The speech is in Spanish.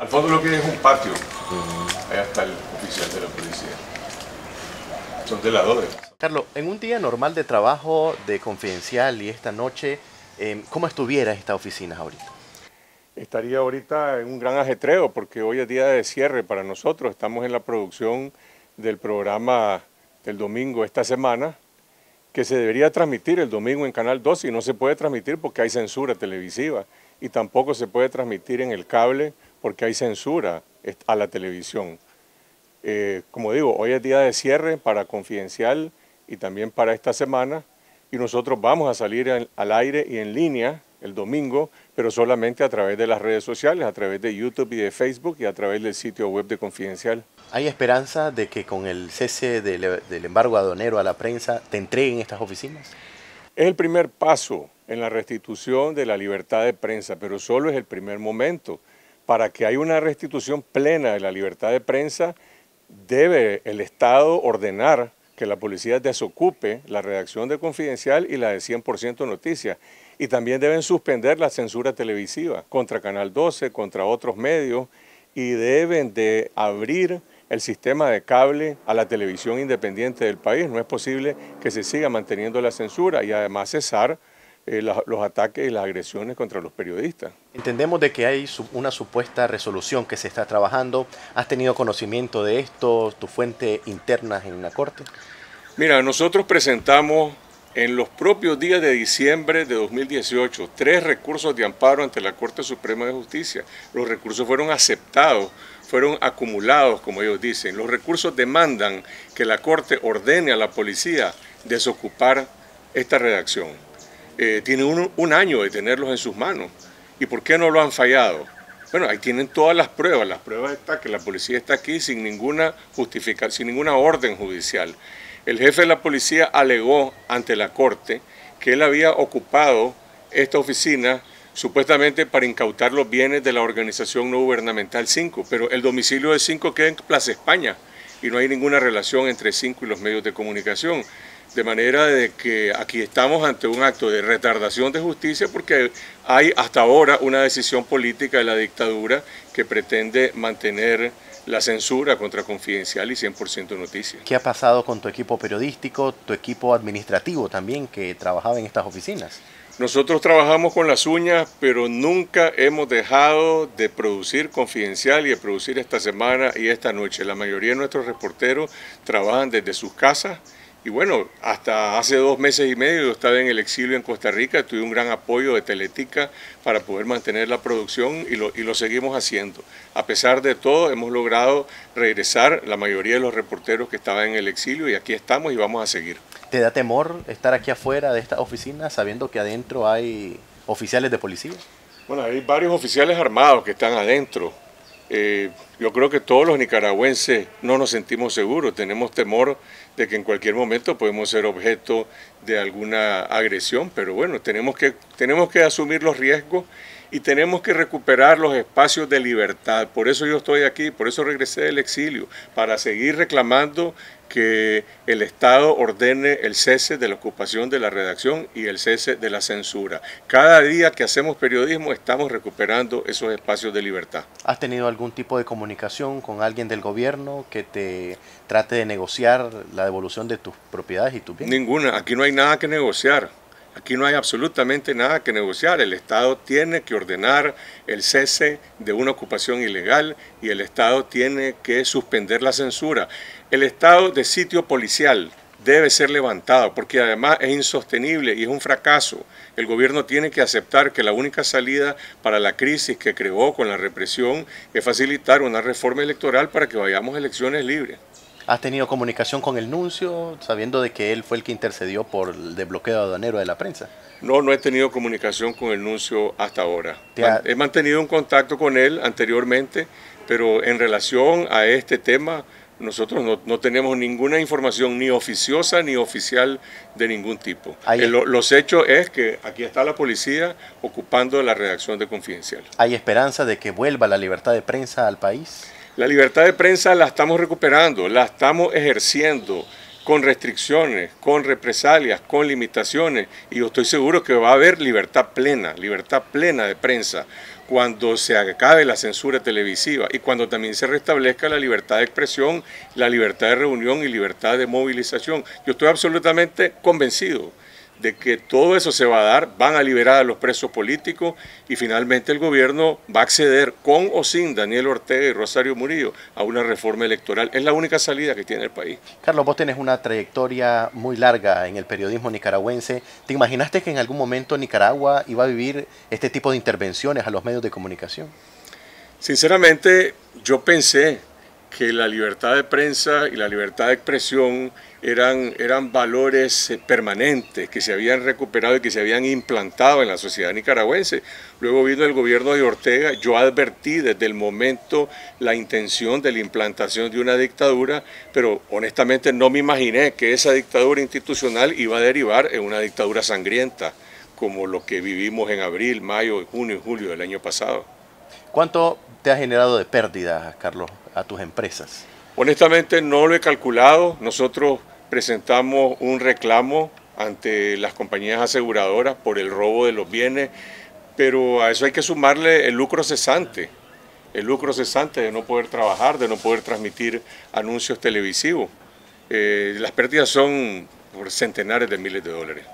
Al fondo lo que es un patio. Allá está el oficial de la policía. Son de la DODE. Carlos, en un día normal de trabajo de confidencial y esta noche, eh, ¿cómo estuviera esta oficina ahorita? Estaría ahorita en un gran ajetreo porque hoy es día de cierre para nosotros. Estamos en la producción del programa del domingo esta semana que se debería transmitir el domingo en Canal 2 y no se puede transmitir porque hay censura televisiva y tampoco se puede transmitir en el cable porque hay censura a la televisión. Eh, como digo, hoy es día de cierre para Confidencial y también para esta semana y nosotros vamos a salir al aire y en línea el domingo, pero solamente a través de las redes sociales, a través de YouTube y de Facebook y a través del sitio web de Confidencial. ¿Hay esperanza de que con el cese del, del embargo adonero a la prensa te entreguen estas oficinas? Es el primer paso en la restitución de la libertad de prensa, pero solo es el primer momento. Para que haya una restitución plena de la libertad de prensa, debe el Estado ordenar que la policía desocupe la redacción de Confidencial y la de 100% Noticias. Y también deben suspender la censura televisiva contra Canal 12, contra otros medios, y deben de abrir el sistema de cable a la televisión independiente del país. No es posible que se siga manteniendo la censura y además cesar eh, los ataques y las agresiones contra los periodistas. Entendemos de que hay una supuesta resolución que se está trabajando. ¿Has tenido conocimiento de esto, tu fuente interna en la Corte? Mira, nosotros presentamos en los propios días de diciembre de 2018 tres recursos de amparo ante la Corte Suprema de Justicia. Los recursos fueron aceptados, fueron acumulados, como ellos dicen. Los recursos demandan que la Corte ordene a la policía desocupar esta redacción. Eh, tienen un, año de tenerlos en sus manos. ¿Y por qué no lo han fallado? Bueno, ahí tienen todas las pruebas. Las pruebas están que la policía está aquí sin ninguna justificación, sin ninguna orden judicial. El jefe de la policía alegó ante la corte que él había ocupado esta oficina supuestamente para incautar los bienes de la organización no gubernamental 5, pero el domicilio de 5 queda en Plaza España y no hay ninguna relación entre 5 y los medios de comunicación. De manera de que aquí estamos ante un acto de retardación de justicia porque hay hasta ahora una decisión política de la dictadura que pretende mantener la censura contra Confidencial y 100% Noticias. ¿Qué ha pasado con tu equipo periodístico, tu equipo administrativo también que trabajaba en estas oficinas? Nosotros trabajamos con las uñas, pero nunca hemos dejado de producir confidencial y de producir esta semana y esta noche. La mayoría de nuestros reporteros trabajan desde sus casas y bueno, hasta hace dos meses y medio yo estaba en el exilio en Costa Rica, tuve un gran apoyo de Teletica para poder mantener la producción y lo, y lo seguimos haciendo. A pesar de todo, hemos logrado regresar la mayoría de los reporteros que estaban en el exilio y aquí estamos y vamos a seguir. ¿Te da temor estar aquí afuera de esta oficina sabiendo que adentro hay oficiales de policía? Bueno, hay varios oficiales armados que están adentro. Eh, yo creo que todos los nicaragüenses no nos sentimos seguros, tenemos temor de que en cualquier momento podemos ser objeto de alguna agresión, pero bueno, tenemos que, tenemos que asumir los riesgos y tenemos que recuperar los espacios de libertad. Por eso yo estoy aquí, por eso regresé del exilio, para seguir reclamando que el Estado ordene el cese de la ocupación de la redacción y el cese de la censura. Cada día que hacemos periodismo estamos recuperando esos espacios de libertad. ¿Has tenido algún tipo de comunicación con alguien del gobierno que te trate de negociar la devolución de tus propiedades y tus bienes? Ninguna, aquí no hay nada que negociar. Aquí no hay absolutamente nada que negociar. El Estado tiene que ordenar el cese de una ocupación ilegal y el Estado tiene que suspender la censura. El estado de sitio policial debe ser levantado porque además es insostenible y es un fracaso. El gobierno tiene que aceptar que la única salida para la crisis que creó con la represión es facilitar una reforma electoral para que vayamos a elecciones libres. ¿Has tenido comunicación con el nuncio, sabiendo de que él fue el que intercedió por el desbloqueo aduanero de la prensa? No, no he tenido comunicación con el nuncio hasta ahora. He mantenido un contacto con él anteriormente, pero en relación a este tema, nosotros no, tenemos ninguna información ni oficiosa ni oficial de ningún tipo. los hechos es que aquí está la policía ocupando la redacción de Confidencial. ¿Hay esperanza de que vuelva la libertad de prensa al país? La libertad de prensa la estamos recuperando, la estamos ejerciendo. con restricciones, con represalias, con limitaciones, y yo estoy seguro que va a haber libertad plena, libertad plena de prensa, cuando se acabe la censura televisiva y cuando también se restablezca la libertad de expresión, la libertad de reunión y libertad de movilización. Yo estoy absolutamente convencido de que todo eso se va a dar, van a liberar a los presos políticos y finalmente el gobierno va a acceder con o sin Daniel Ortega y Rosario Murillo a una reforma electoral. Es la única salida que tiene el país. Carlos, vos tenés una trayectoria muy larga en el periodismo nicaragüense. ¿Te imaginaste que en algún momento Nicaragua iba a vivir este tipo de intervenciones a los medios de comunicación? Sinceramente, yo pensé que la libertad de prensa y la libertad de expresión eran, eran valores eh, permanentes que se habían recuperado y que se habían implantado en la sociedad nicaragüense. Luego vino el gobierno de Ortega, yo advertí desde el momento la intención de la implantación de una dictadura, pero honestamente no me imaginé que esa dictadura institucional iba a derivar en una dictadura sangrienta como lo que vivimos en abril, mayo, junio y julio del año pasado. ¿Cuánto te ha generado de pérdida, Carlos, a tus empresas? Honestamente no lo he calculado. Nosotros presentamos un reclamo ante las compañías aseguradoras por el robo de los bienes, pero a eso hay que sumarle el lucro cesante, el lucro cesante de no poder trabajar, de no poder transmitir anuncios televisivos. Eh, las pérdidas son por centenares de miles de dólares.